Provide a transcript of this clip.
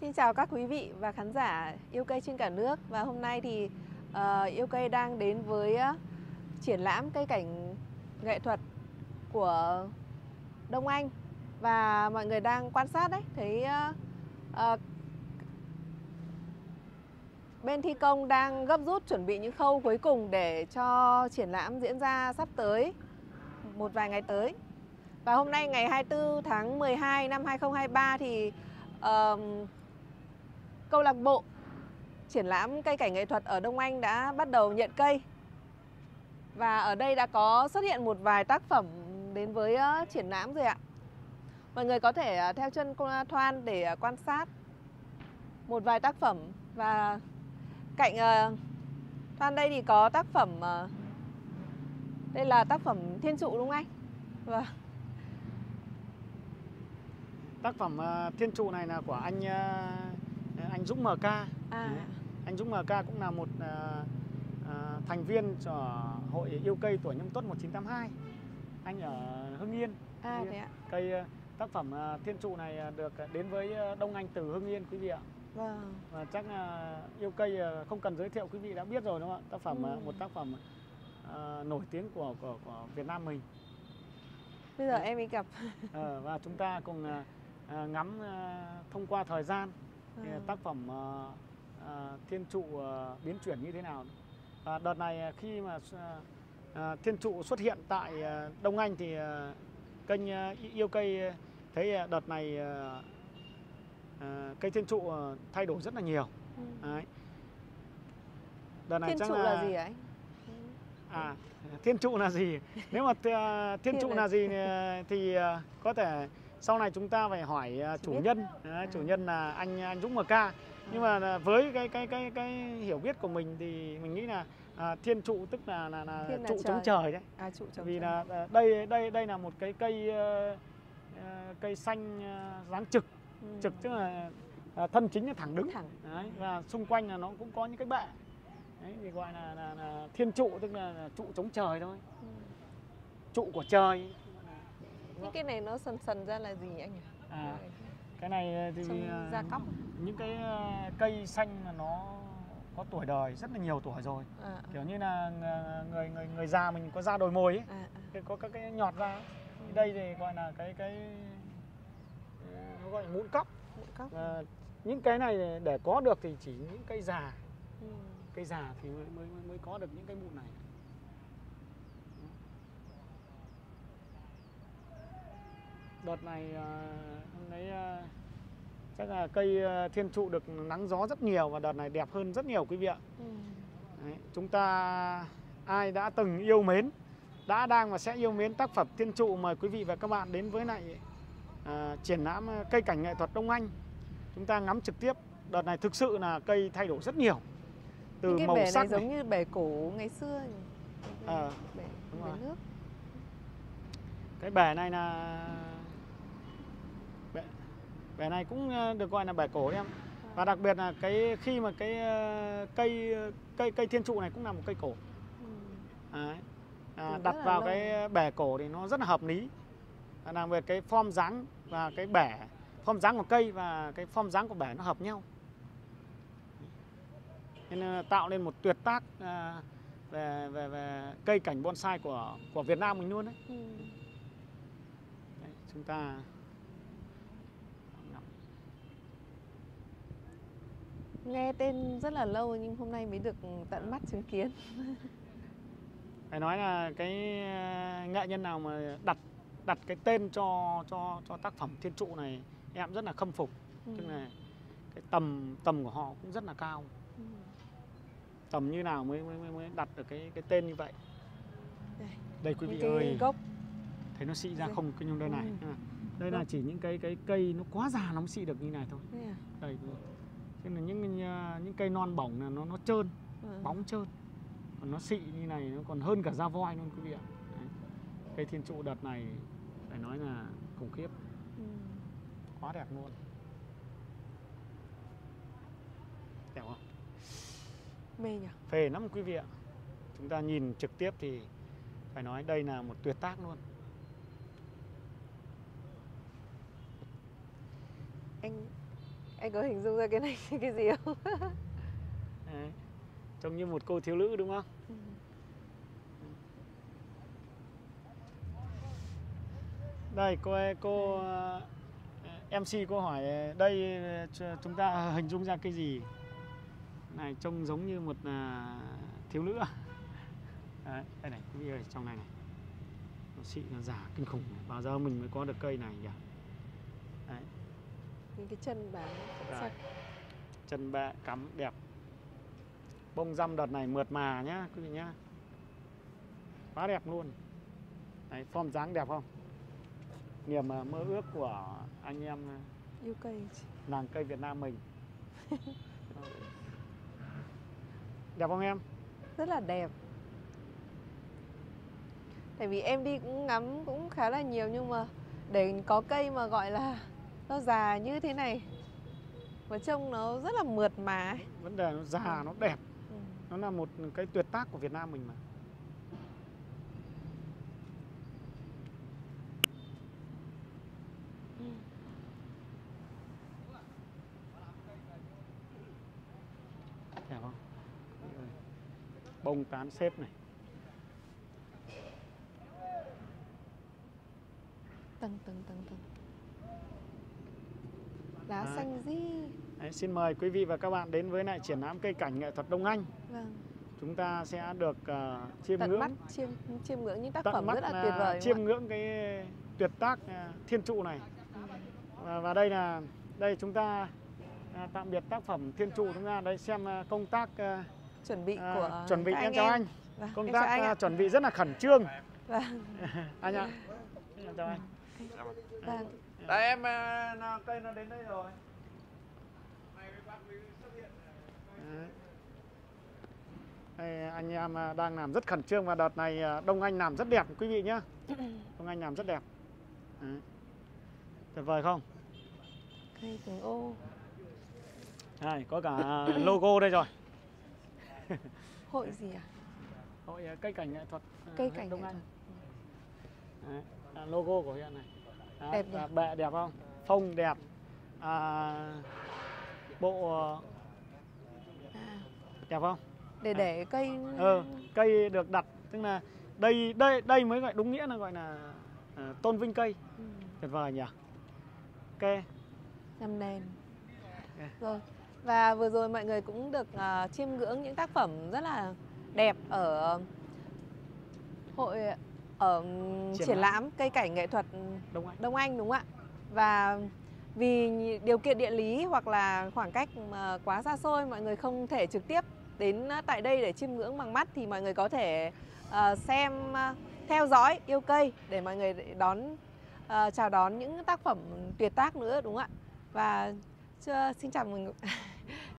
Xin chào các quý vị và khán giả yêu cây trên cả nước. Và hôm nay thì uh, yêu cây đang đến với uh, triển lãm cây cảnh nghệ thuật của Đông Anh. Và mọi người đang quan sát đấy thấy uh, uh, bên thi công đang gấp rút chuẩn bị những khâu cuối cùng để cho triển lãm diễn ra sắp tới một vài ngày tới. Và hôm nay ngày 24 tháng 12 năm 2023 thì uh, câu lạc bộ triển lãm cây cảnh nghệ thuật ở Đông Anh đã bắt đầu nhận cây. Và ở đây đã có xuất hiện một vài tác phẩm đến với ờ, triển lãm rồi ạ. Mọi người có thể ờ, theo chân cô ờ, Thoan để quan sát một vài tác phẩm và cạnh Thoan đây thì có tác phẩm đây là tác phẩm Thiên trụ, đúng không anh? Vâng. Tác phẩm Thiên trụ này là của anh anh Dũng MK. À. Anh Dũng MK cũng là một uh, uh, thành viên của hội yêu cây tuổi nhâm tuất 1982. Anh ở Hưng Yên. À, thế ạ. Cây uh, tác phẩm uh, thiên trụ này được đến với Đông Anh từ Hưng Yên quý vị ạ. Vâng. Và chắc uh, yêu cây uh, không cần giới thiệu quý vị đã biết rồi đúng không ạ? Tác phẩm ừ. uh, một tác phẩm uh, nổi tiếng của, của của Việt Nam mình. Bây giờ em đi gặp. uh, và chúng ta cùng uh, ngắm uh, thông qua thời gian thì ừ. tác phẩm uh, uh, thiên trụ uh, biến chuyển như thế nào và đợt này khi mà uh, thiên trụ xuất hiện tại uh, Đông Anh thì uh, kênh uh, yêu cây thấy đợt này uh, uh, cây thiên trụ uh, thay đổi rất là nhiều ừ. Đấy. đợt này thiên chắc trụ là, là gì anh à thiên trụ là gì nếu mà uh, thiên trụ là gì thì uh, có thể sau này chúng ta phải hỏi uh, chủ nhân à, chủ nhân là anh anh Dũng MK nhưng mà với cái cái cái cái hiểu biết của mình thì mình nghĩ là à, thiên trụ tức là là, là trụ trời. chống trời đấy à, trụ chống vì trời. là đây đây đây là một cái cây cây xanh dáng trực ừ. trực tức là thân chính là thẳng đứng thẳng. Đấy, và xung quanh là nó cũng có những cái bệ đấy thì gọi là, là, là thiên trụ tức là, là trụ chống trời thôi ừ. trụ của trời những cái này nó sần sần ra là gì anh nhỉ? À, cái này thì Trong da cóc. những cái ờ, cây xanh mà nó có tuổi đời rất là nhiều tuổi rồi à, à. kiểu như là người người người già mình có da đồi mồi ấy à, à. có các cái nhọt ra ừ. đây thì gọi là cái cái nó gọi là mụn cóc, mụn cóc. À, những cái này để có được thì chỉ những cây già ừ. cây già thì mới, mới mới có được những cái mụn này đợt này hôm đấy chắc là cây thiên trụ được nắng gió rất nhiều và đợt này đẹp hơn rất nhiều quý vị ạ. Ừ. Đấy, chúng ta ai đã từng yêu mến, đã đang và sẽ yêu mến tác phẩm thiên trụ mời quý vị và các bạn đến với lại uh, triển lãm cây cảnh nghệ thuật Đông Anh. Chúng ta ngắm trực tiếp. Đợt này thực sự là cây thay đổi rất nhiều. Từ cái màu bể sắc này giống như bể cổ ngày xưa. Ờ, bể, bể nước. Cái bể này là bể này cũng ờ, được gọi là bể cổ em và đặc biệt là cái khi mà cái ờ, cây cây cây thiên trụ này cũng là một cây cổ ừ. Đấy. À, đặt vào lâu. cái bể cổ thì nó rất là hợp lý đặc biệt cái form dáng và cái bể form dáng của cây và cái form dáng của bể nó hợp nhau nên là tạo nên một tuyệt tác à, về về về cây cảnh bonsai của của Việt Nam mình luôn đấy. Ừ. đấy chúng ta Nghe tên rất là lâu nhưng hôm nay mới được tận mắt chứng kiến. Phải nói là cái ờ, nghệ nhân nào mà đặt đặt cái tên cho cho cho tác phẩm thiên trụ này em rất là khâm phục. Ừ. Tức là cái tầm tầm của họ cũng rất là cao. Ừ. Tầm như nào mới mới mới đặt được cái cái tên như vậy. Đây, đây quý vị ơi. Gốc. Thấy nó xị ra đây. không cái nhung đây này. Ừ. Đây là chỉ những cái cái cây nó quá già nó mới xị được như này thôi. Đây, à? đây Thế là những những cây non bỏng là nó nó trơn, ừ. bóng trơn. Còn nó xị như này nó còn hơn cả da voi luôn quý vị ạ. Đấy. Cây thiên trụ đợt này phải nói là khủng khiếp. Ừ. Quá đẹp luôn. Đẹp không? Mê nhỉ? Phê lắm quý vị ạ. Chúng ta nhìn trực tiếp thì phải nói đây là một tuyệt tác luôn. Anh Anh có hình dung ra cái này cái gì không? Đấy. Trông như một cô thiếu nữ đúng không? Ừ. Đây cô cô ờ, MC cô hỏi đây ch- chúng ta hình dung ra cái gì? Này trông giống như một à, thiếu nữ. Đấy, đây này, vị ơi, trong này này. Nó xịn nó giả kinh khủng. Bao giờ mình mới có được cây này nhỉ? Đấy, cái chân Rồi. sắc. chân bẹ cắm đẹp. Bông răm đợt này mượt mà nhá, quý vị nhá. Quá đẹp luôn. Đấy, form dáng đẹp không? Niềm à, mơ ước của anh em Yêu cây. làng cây Việt Nam mình. đẹp không em? Rất là đẹp. Tại vì em đi cũng ngắm cũng khá là nhiều nhưng mà để có cây mà gọi là nó già như thế này mà trông nó rất là mượt mà ấy. Vấn đề nó già, nó đẹp. Ừ. Nó là một cái tuyệt tác của Việt Nam mình mà. Ừ. Đẹp không? Bông tán xếp này. Tầng tầng tầng tầng. Lá Đấy. xanh ri. Đấy, xin mời quý vị và các bạn đến với lại triển lãm cây cảnh nghệ thuật Đông Anh. Vâng. Chúng ta sẽ được ờ, chiêm Tận ngưỡng mắt chiêm chiêm ngưỡng những tác tận phẩm mắt rất là là tuyệt vời. chiêm ngưỡng cái tuyệt tác à, thiên trụ này. Và, và đây là đây chúng ta à, tạm biệt tác phẩm thiên trụ chúng ta đây xem à, công tác à, Chuẩn bị à, của chuẩn bị em chào anh. Vâng, Công tác anh à, ạ. chuẩn bị rất là khẩn trương. Vâng. anh ạ. Chào anh. Vâng. Đây em à, nào, cây nó đến đây rồi. Đấy. Đây, anh em à, đang làm rất khẩn trương và đợt này à, Đông Anh làm rất đẹp quý vị nhé. Đông Anh làm rất đẹp. Đấy. Tuyệt vời không? Cây từng ô. Đây, có cả logo đây rồi. Hội gì à? Hội cây cảnh nghệ thuật Cây cảnh Đông nghệ Anh. thuật. Đấy, à, logo của huyện này. Đấy, Đẹp nhỉ? bệ đẹp không? Phông đẹp. À, bộ à, À, đẹp không? để để cây Ờ, cây được đặt tức là đây đây đây mới gọi đúng nghĩa là gọi là à, tôn vinh cây. Ừ, Tuyệt vời nhỉ? Ok. nằm nền. Ok. Rồi. Và vừa rồi mọi người cũng được à, chiêm ngưỡng những tác phẩm rất là đẹp ở hội ở Triển triển lãm. lãm cây cảnh nghệ thuật Đông Anh. Đông Anh đúng không ạ? Và vì điều kiện địa lý hoặc là khoảng cách mà quá xa xôi mọi người không thể trực tiếp đến tại đây để chiêm ngưỡng bằng mắt thì mọi người có thể ờ, xem ờ, theo dõi yêu cây để mọi người đón ờ, chào đón những tác phẩm tuyệt tác nữa đúng không ạ? Và chưa, xin chào mọi người.